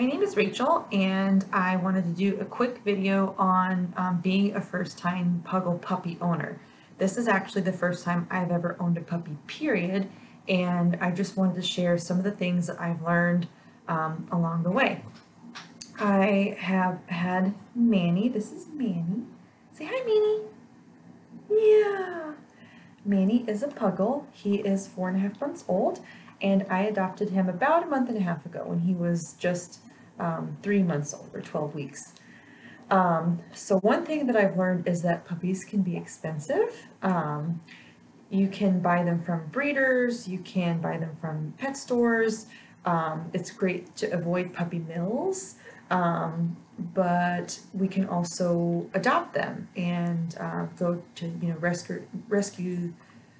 My name is Rachel and I wanted to do a quick video on um, being a first-time Puggle puppy owner. This is actually the first time I've ever owned a puppy, period, and I just wanted to share some of the things that I've learned um, along the way. I have had Manny, this is Manny. Say hi Manny. Yeah. Manny is a Puggle. He is four and a half months old and I adopted him about a month and a half ago when he was just um, three months old or 12 weeks. Um, so one thing that I've learned is that puppies can be expensive. Um, you can buy them from breeders, you can buy them from pet stores. Um, it's great to avoid puppy mills, um, but we can also adopt them and uh, go to you know rescue rescue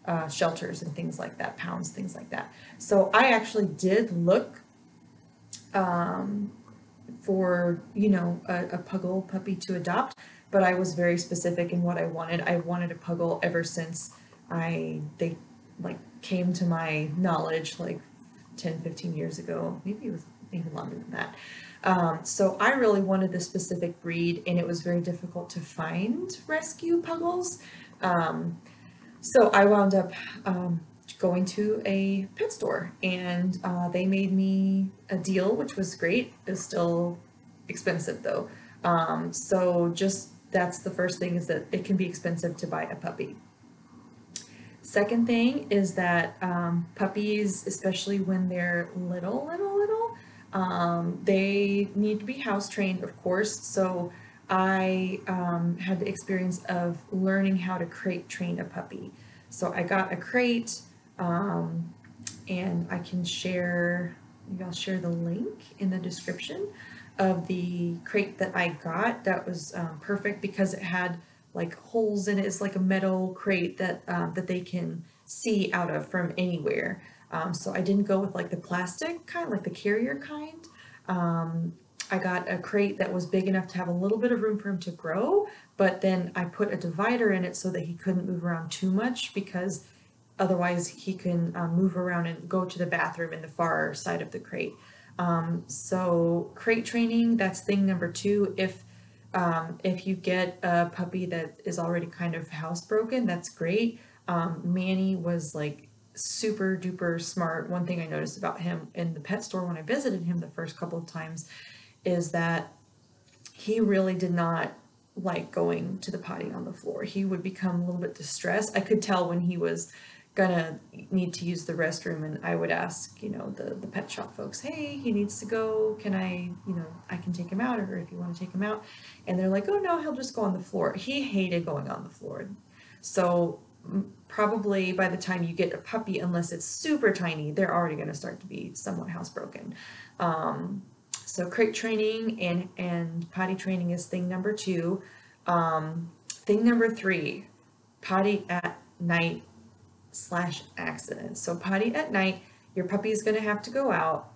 uh, shelters and things like that, pounds, things like that. So I actually did look um, for, you know, a, a puggle puppy to adopt, but I was very specific in what I wanted. I wanted a puggle ever since I, they like came to my knowledge like 10, 15 years ago. Maybe it was even longer than that. Um, so I really wanted the specific breed and it was very difficult to find rescue puggles. Um, so I wound up um, going to a pet store and uh, they made me a deal, which was great. It's still expensive though. Um, so just that's the first thing is that it can be expensive to buy a puppy. Second thing is that um, puppies, especially when they're little, little, little, um, they need to be house trained, of course. So I um, had the experience of learning how to crate train a puppy. So I got a crate um, and I can share, maybe I'll share the link in the description of the crate that I got. That was um, perfect because it had like holes in it. It's like a metal crate that, um, that they can see out of from anywhere. Um, so I didn't go with like the plastic kind, like the carrier kind. Um, I got a crate that was big enough to have a little bit of room for him to grow, but then I put a divider in it so that he couldn't move around too much because otherwise he can um, move around and go to the bathroom in the far side of the crate. Um, so crate training, that's thing number two. If um, if you get a puppy that is already kind of housebroken, that's great. Um, Manny was like super duper smart. One thing I noticed about him in the pet store when I visited him the first couple of times is that he really did not like going to the potty on the floor. He would become a little bit distressed. I could tell when he was gonna need to use the restroom and I would ask, you know, the, the pet shop folks, hey, he needs to go. Can I, you know, I can take him out or if you want to take him out. And they're like, oh no, he'll just go on the floor. He hated going on the floor. So probably by the time you get a puppy, unless it's super tiny, they're already going to start to be somewhat housebroken. Um, so crate training and, and potty training is thing number two. Um, thing number three, potty at night slash accident. So potty at night, your puppy is going to have to go out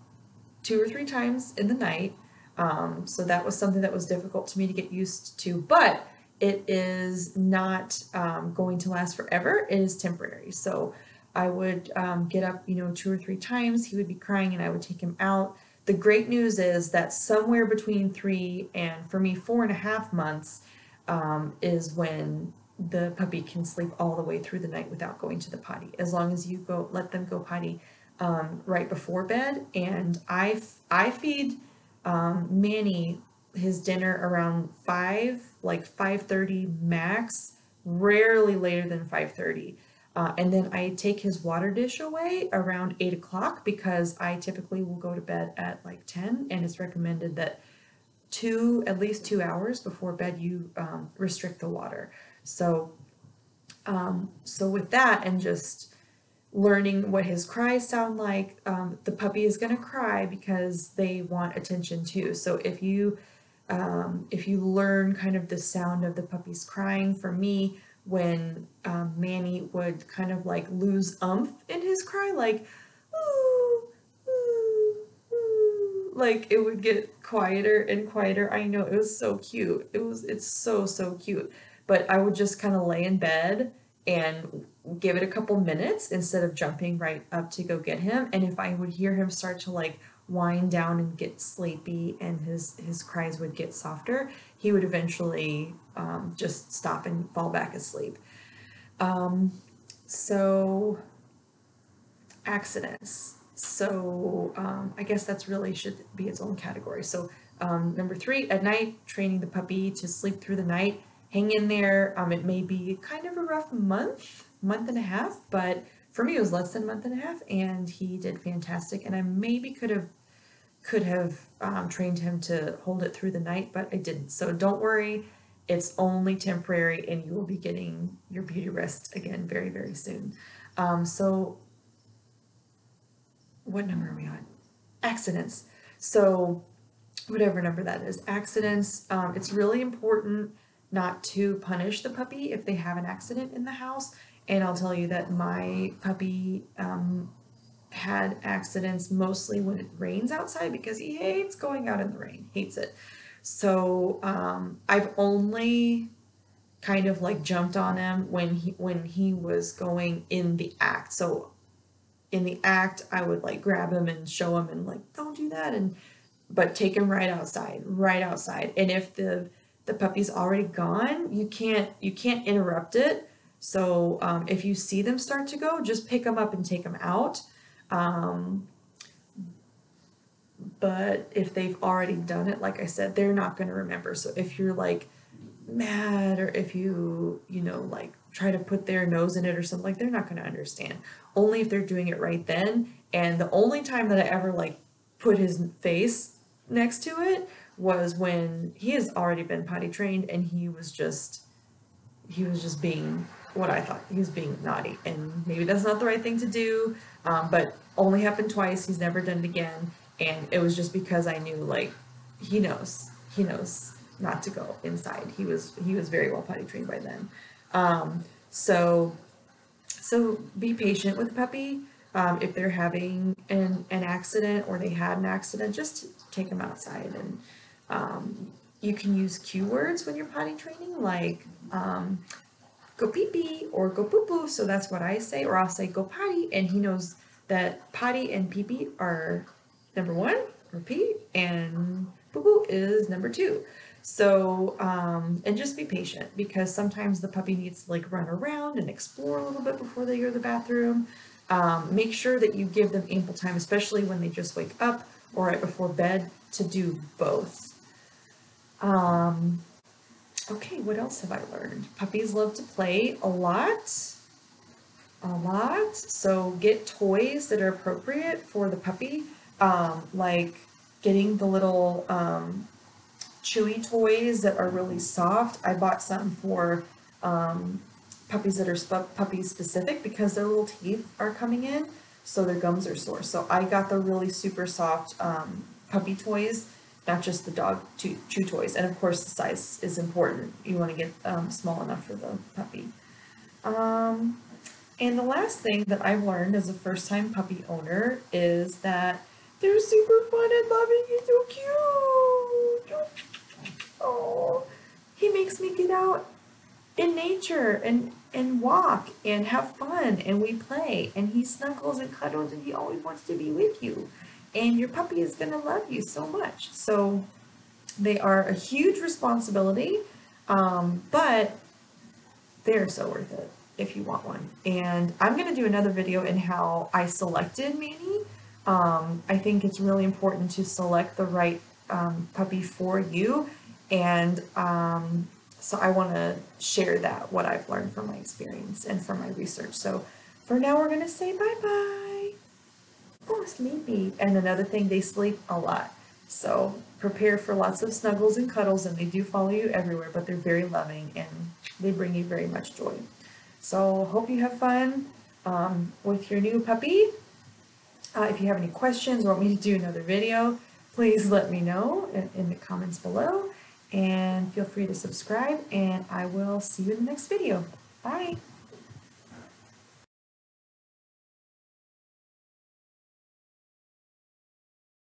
two or three times in the night. Um, so that was something that was difficult to me to get used to, but it is not um, going to last forever. It is temporary. So I would um, get up, you know, two or three times. He would be crying and I would take him out. The great news is that somewhere between three and for me, four and a half months um, is when the puppy can sleep all the way through the night without going to the potty. As long as you go, let them go potty um, right before bed. And I, I feed um, Manny his dinner around five, like 5.30 max, rarely later than 5.30. Uh, and then I take his water dish away around 8 o'clock because I typically will go to bed at like 10 and it's recommended that two, at least two hours before bed you um, restrict the water. So, um, so with that and just learning what his cries sound like, um, the puppy is going to cry because they want attention too. So if you, um, if you learn kind of the sound of the puppies crying, for me, when um, Manny would kind of like lose umph in his cry, like, like it would get quieter and quieter. I know it was so cute. It was, it's so, so cute. But I would just kind of lay in bed and give it a couple minutes instead of jumping right up to go get him. And if I would hear him start to like wind down and get sleepy and his his cries would get softer, he would eventually um, just stop and fall back asleep. Um, so accidents. So um, I guess that's really should be its own category. So um, number three, at night, training the puppy to sleep through the night. Hang in there. Um, it may be kind of a rough month, month and a half, but for me it was less than a month and a half, and he did fantastic. And I maybe could have could have um, trained him to hold it through the night, but I didn't. So don't worry, it's only temporary, and you will be getting your beauty rest again very very soon. Um, so what number are we on? Accidents. So whatever number that is, accidents, um, it's really important not to punish the puppy if they have an accident in the house. And I'll tell you that my puppy um, had accidents mostly when it rains outside because he hates going out in the rain, hates it. So um, I've only kind of like jumped on him when he when he was going in the act. So in the act, I would like grab him and show him and like, don't do that. And, but take him right outside, right outside. And if the, the puppy's already gone, you can't, you can't interrupt it. So um, if you see them start to go, just pick them up and take them out. Um, but if they've already done it, like I said, they're not going to remember. So if you're like mad or if you, you know, like try to put their nose in it or something like they're not going to understand only if they're doing it right then and the only time that i ever like put his face next to it was when he has already been potty trained and he was just he was just being what i thought. He was being naughty. And maybe that's not the right thing to do um, but only happened twice. He's never done it again. And it was just because i knew like he knows he knows not to go inside. He was he was very well potty trained by then. Um, so, so be patient with puppy. Um, if they're having an, an accident or they had an accident, just take them outside and um, you can use cue words when you're potty training, like um, go pee pee or go poo poo. So that's what I say, or I'll say go potty, and he knows that potty and pee pee are number one, pee, and poo poo is number two. So, um, and just be patient because sometimes the puppy needs to like run around and explore a little bit before they go to the bathroom. Um, make sure that you give them ample time, especially when they just wake up or right before bed, to do both. Um, okay, what else have I learned? Puppies love to play a lot. A lot. So get toys that are appropriate for the puppy, um, like getting the little um, chewy toys that are really soft. I bought some for um, puppies that are sp- puppy specific because their little teeth are coming in, so their gums are sore. So I got the really super soft um, puppy toys, not just the dog chew, chew toys. And of course, the size is important. You want to get um, small enough for the puppy. Um, and the last thing that I've learned as a first time puppy owner is that they're super fun and loving and so cute. Oh, he makes me get out in nature and and walk and have fun and we play and he snuggles and cuddles and he always wants to be with you and your puppy is going to love you so much so they are a huge responsibility um, but they're so worth it if you want one and i'm going to do another video in how i selected manny um, i think it's really important to select the right um, puppy for you and um, so I want to share that, what I've learned from my experience and from my research. So for now, we're going to say bye-bye. Oh, sleepy. And another thing, they sleep a lot. So prepare for lots of snuggles and cuddles, and they do follow you everywhere, but they're very loving and they bring you very much joy. So hope you have fun um, with your new puppy. Uh, if you have any questions or want me to do another video, please let me know in, in the comments below and feel free to subscribe and I will see you in the next video. Bye.